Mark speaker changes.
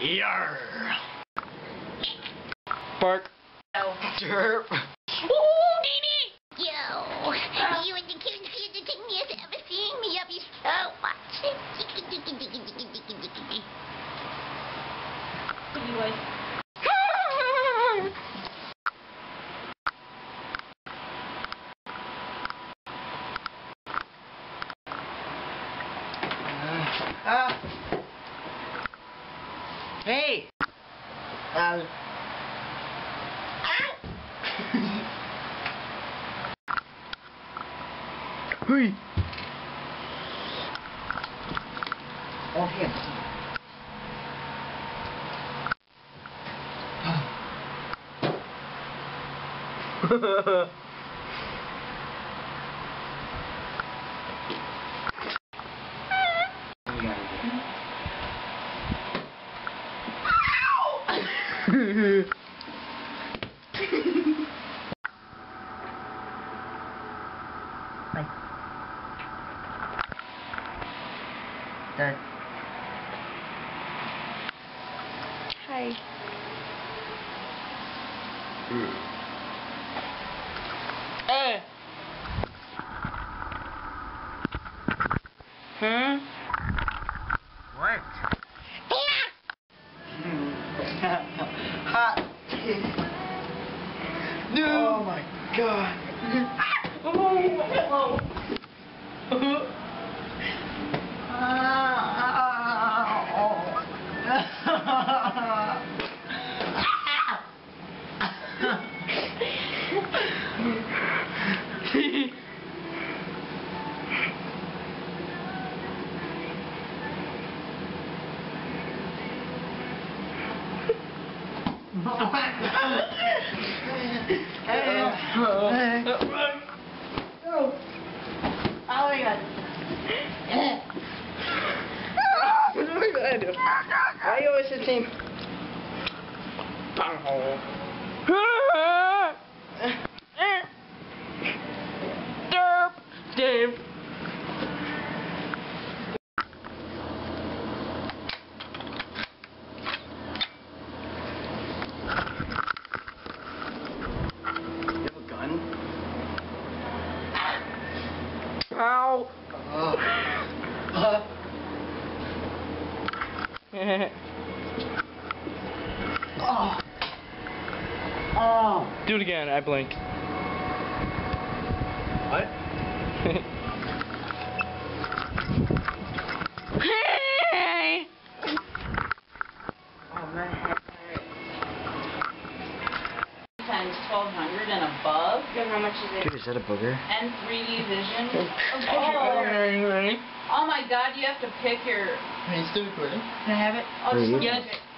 Speaker 1: Yarr. Bark.
Speaker 2: Oh.
Speaker 1: Derp. Hey. Um. Hui. Oh, him. You Bye. Done. Hey. Hmm? What? No. Oh my god. Ah!
Speaker 2: Oh my
Speaker 1: Why you always the same? Derp. Dave. You have a gun? Uh. oh. Oh.
Speaker 3: Do it again. I blink.
Speaker 1: What?
Speaker 3: hey!
Speaker 1: Oh man.
Speaker 2: Times 1200 and above.
Speaker 4: And how much is
Speaker 1: Dude, is that a booger?
Speaker 2: And 3D vision.
Speaker 3: Oh.
Speaker 2: Oh my god, you have to pick your.
Speaker 1: Are you still recording?
Speaker 2: Can I have it? Oh,
Speaker 1: Are
Speaker 2: just look
Speaker 3: Yes.
Speaker 2: at it.